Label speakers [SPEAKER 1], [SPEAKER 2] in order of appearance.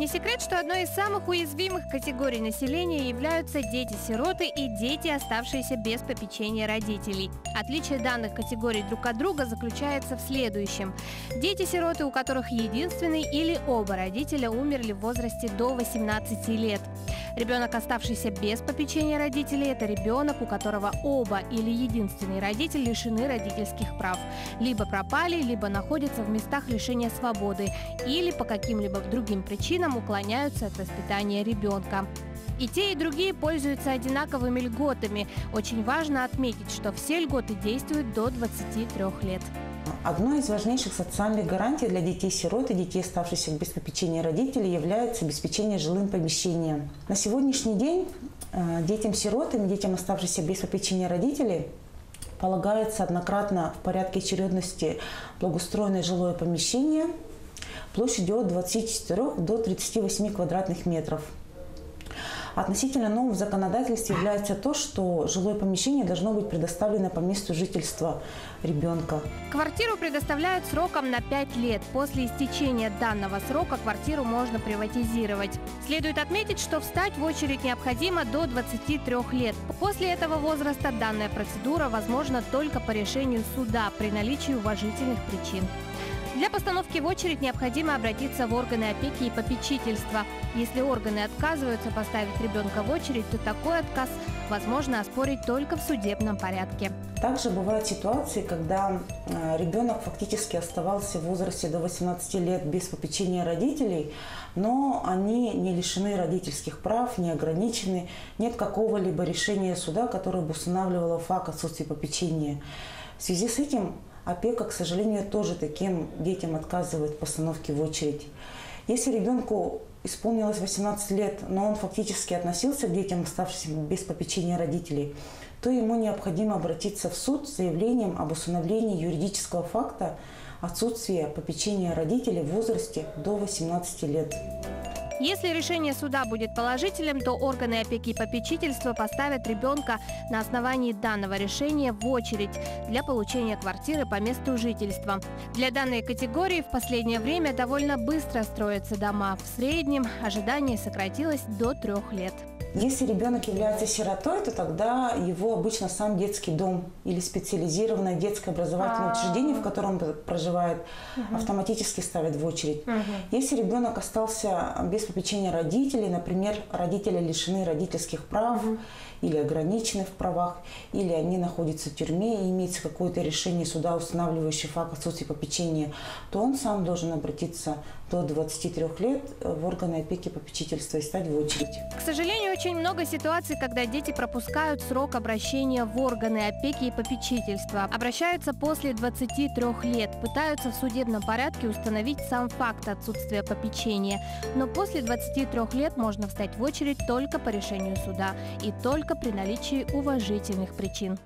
[SPEAKER 1] Не секрет, что одной из самых уязвимых категорий населения являются дети-сироты и дети, оставшиеся без попечения родителей. Отличие данных категорий друг от друга заключается в следующем. Дети-сироты, у которых единственный или оба родителя умерли в возрасте до 18 лет. Ребенок, оставшийся без попечения родителей, это ребенок, у которого оба или единственный родитель лишены родительских прав. Либо пропали, либо находятся в местах лишения свободы, или по каким-либо другим причинам уклоняются от воспитания ребенка. И те, и другие пользуются одинаковыми льготами. Очень важно отметить, что все льготы действуют до 23 лет.
[SPEAKER 2] Одной из важнейших социальных гарантий для детей-сирот и детей, оставшихся без попечения родителей, является обеспечение жилым помещением. На сегодняшний день э, детям-сиротам и детям, оставшимся без попечения родителей, полагается однократно в порядке очередности благоустроенное жилое помещение площадью от 24 до 38 квадратных метров – Относительно новым в законодательстве является то, что жилое помещение должно быть предоставлено по месту жительства ребенка.
[SPEAKER 1] Квартиру предоставляют сроком на 5 лет. После истечения данного срока квартиру можно приватизировать. Следует отметить, что встать в очередь необходимо до 23 лет. После этого возраста данная процедура возможна только по решению суда при наличии уважительных причин. Для постановки в очередь необходимо обратиться в органы опеки и попечительства. Если органы отказываются поставить ребенка в очередь, то такой отказ возможно оспорить только в судебном порядке.
[SPEAKER 2] Также бывают ситуации, когда э, ребенок фактически оставался в возрасте до 18 лет без попечения родителей, но они не лишены родительских прав, не ограничены, нет какого-либо решения суда, которое бы устанавливало факт отсутствия попечения. В связи с этим Опека, к сожалению, тоже таким детям отказывает в постановке в очередь. Если ребенку исполнилось 18 лет, но он фактически относился к детям, оставшимся без попечения родителей, то ему необходимо обратиться в суд с заявлением об установлении юридического факта отсутствия попечения родителей в возрасте до 18 лет.
[SPEAKER 1] Если решение суда будет положительным, то органы опеки и попечительства поставят ребенка на основании данного решения в очередь для получения квартиры по месту жительства. Для данной категории в последнее время довольно быстро строятся дома. В среднем ожидание сократилось до трех лет.
[SPEAKER 2] Если ребенок является сиротой, то тогда его обычно сам детский дом или специализированное детское образовательное А-а-а. учреждение, в котором он проживает, автоматически ставит в очередь. Если ребенок остался без попечения родителей, например, родители лишены родительских прав или ограничены в правах, или они находятся в тюрьме и имеется какое-то решение суда, устанавливающее факт отсутствия попечения, то он сам должен обратиться до 23 лет в органы опеки попечительства и стать в очередь.
[SPEAKER 1] К сожалению, очень много ситуаций, когда дети пропускают срок обращения в органы опеки и попечительства. Обращаются после 23 лет, пытаются в судебном порядке установить сам факт отсутствия попечения. Но после 23 лет можно встать в очередь только по решению суда и только при наличии уважительных причин.